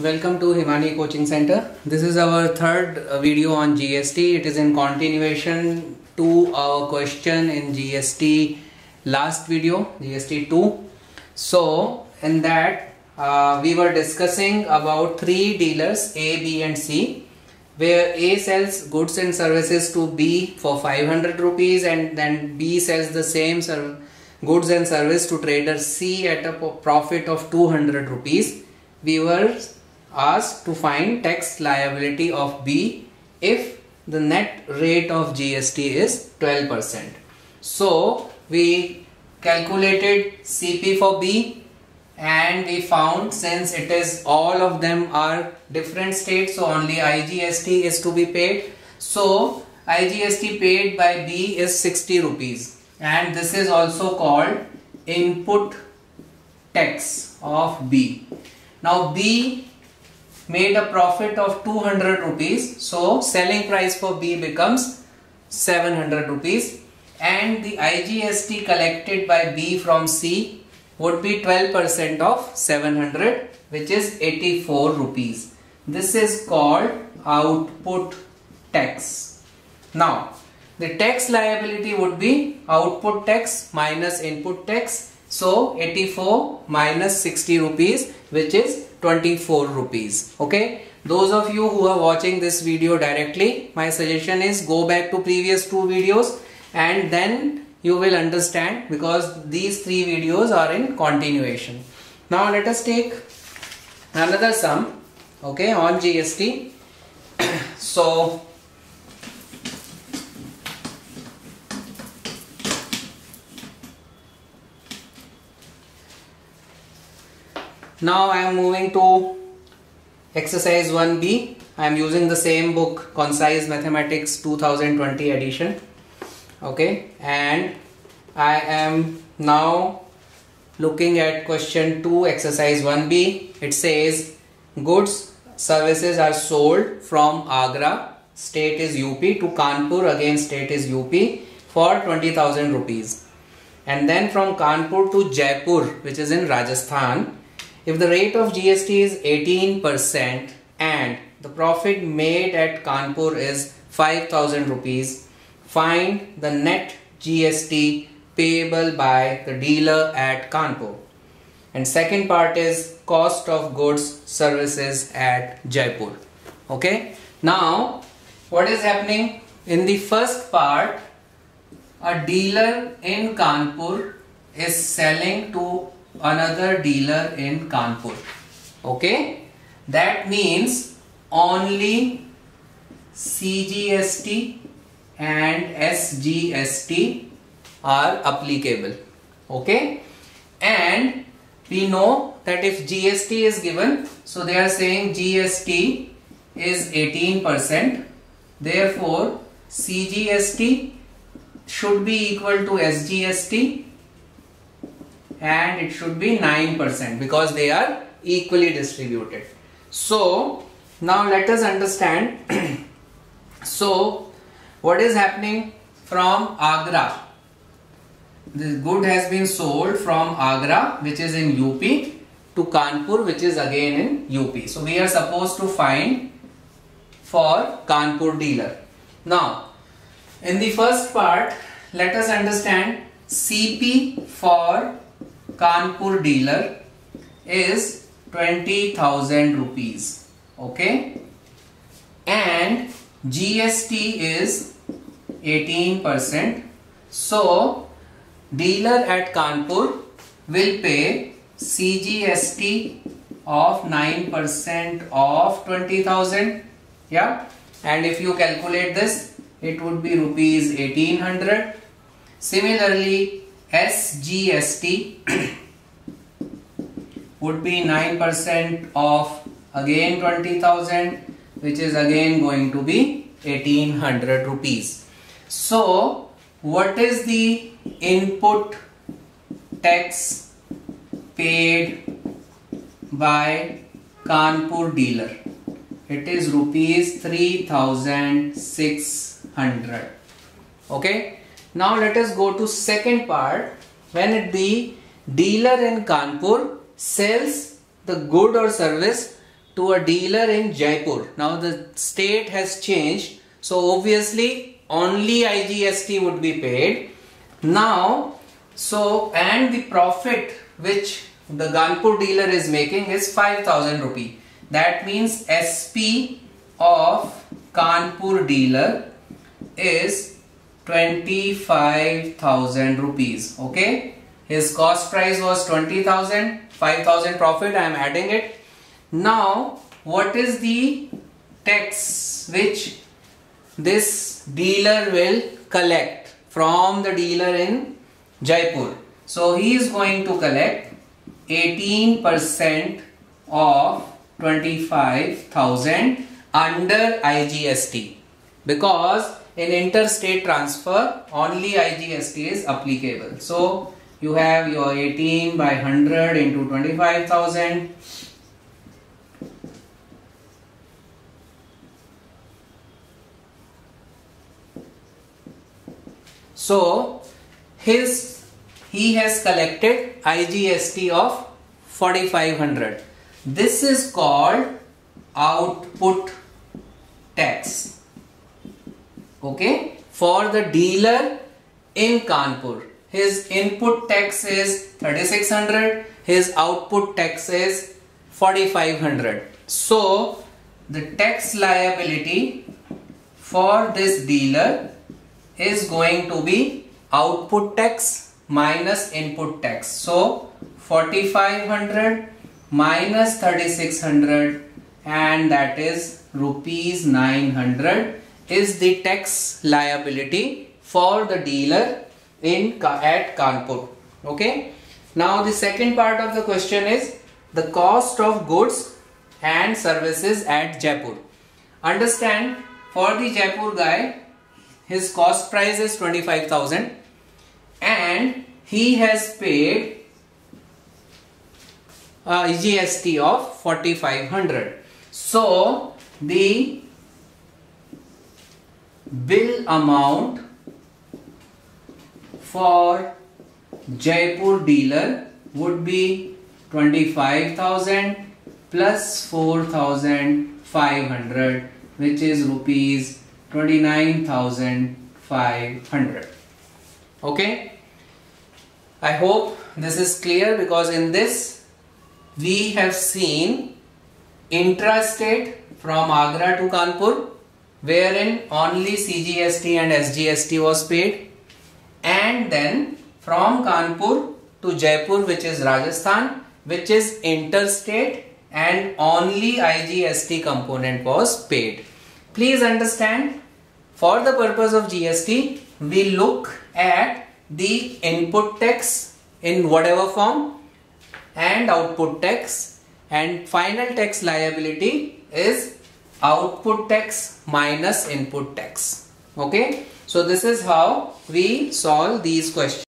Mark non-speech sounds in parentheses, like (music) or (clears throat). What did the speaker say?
Welcome to Himani Coaching Center. This is our third uh, video on GST. It is in continuation to our question in GST last video, GST 2. So, in that uh, we were discussing about three dealers A, B and C where A sells goods and services to B for 500 rupees and then B sells the same goods and service to trader C at a profit of 200 rupees. We were asked to find tax liability of B if the net rate of GST is 12%. So we calculated CP for B and we found since it is all of them are different states so only IGST is to be paid. So IGST paid by B is 60 rupees and this is also called input tax of B. Now B made a profit of 200 rupees so selling price for B becomes 700 rupees and the IGST collected by B from C would be 12% of 700 which is 84 rupees. This is called output tax. Now the tax liability would be output tax minus input tax. So 84 minus 60 rupees which is 24 rupees. Okay? Those of you who are watching this video directly my suggestion is go back to previous two videos and then you will understand because these three videos are in continuation. Now let us take another sum. Okay? On GST (coughs) so Now I am moving to exercise 1b. I am using the same book Concise Mathematics 2020 edition. Okay and I am now looking at question 2 exercise 1b. It says goods services are sold from Agra state is UP to Kanpur again state is UP for 20,000 rupees and then from Kanpur to Jaipur which is in Rajasthan if the rate of GST is 18% and the profit made at Kanpur is 5000 rupees, find the net GST payable by the dealer at Kanpur. And second part is cost of goods services at Jaipur. Okay. Now what is happening in the first part a dealer in Kanpur is selling to another dealer in Kanpur. Okay, that means only CGST and SGST are applicable. Okay, and we know that if GST is given, so they are saying GST is 18%. Therefore, CGST should be equal to SGST and it should be 9% because they are equally distributed. So now let us understand. (clears throat) so what is happening from Agra? This good has been sold from Agra which is in UP to Kanpur which is again in UP. So we are supposed to find for Kanpur dealer. Now in the first part let us understand CP for Kanpur dealer is 20,000 rupees. Okay. And GST is 18%. So, dealer at Kanpur will pay CGST of 9% of 20,000. Yeah. And if you calculate this, it would be rupees 1800. Similarly, SGST would be 9% of again 20,000 which is again going to be 1800 rupees. So what is the input tax paid by Kanpur dealer? It is rupees 3600. Okay. Now let us go to second part when the dealer in Kanpur sells the good or service to a dealer in Jaipur. Now the state has changed. So obviously only IGST would be paid. Now, so and the profit which the Kanpur dealer is making is 5000 rupee. That means SP of Kanpur dealer is 25,000 rupees. Okay. His cost price was 20,000, 5,000 profit. I am adding it. Now, what is the tax which this dealer will collect from the dealer in Jaipur? So, he is going to collect 18% of 25,000 under IGST because in interstate transfer only IGST is applicable. So you have your 18 by 100 into 25,000 So his he has collected IGST of 4500. This is called output tax. Okay, for the dealer in Kanpur, his input tax is 3600, his output tax is 4500. So, the tax liability for this dealer is going to be output tax minus input tax. So, 4500 minus 3600 and that is rupees 900 is the tax liability for the dealer in at Kanpur. Okay. Now the second part of the question is the cost of goods and services at Jaipur. Understand for the Jaipur guy his cost price is 25,000 and he has paid uh, GST of 4500 so the bill amount for Jaipur dealer would be 25,000 plus 4,500 which is rupees 29,500 okay? I hope this is clear because in this we have seen intrastate from Agra to Kanpur wherein only CGST and SGST was paid and then from Kanpur to Jaipur which is Rajasthan which is interstate and only IGST component was paid. Please understand for the purpose of GST we look at the input tax in whatever form and output tax and final tax liability is output tax minus input tax okay? So this is how we solve these questions